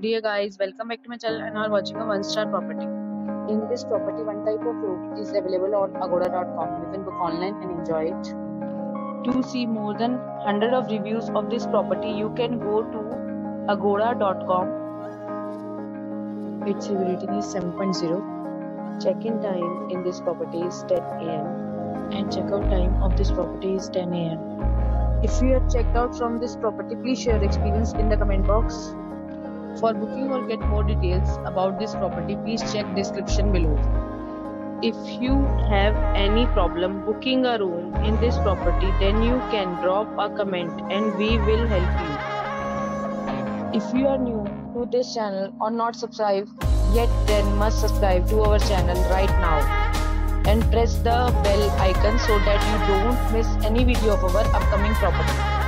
Dear guys, welcome back to my channel and are watching a one star property. In this property, one type of room is available on agoda.com. You can book online and enjoy it. To see more than 100 of reviews of this property, you can go to agoda.com. Its rating is 7.0. Check-in time in this property is 10 a.m. and check-out time of this property is 10 a.m. If you have checked out from this property, please share experience in the comment box. For booking or get more details about this property, please check description below. If you have any problem booking a room in this property, then you can drop a comment and we will help you. If you are new to this channel or not subscribed yet, then must subscribe to our channel right now and press the bell icon so that you don't miss any video of our upcoming property.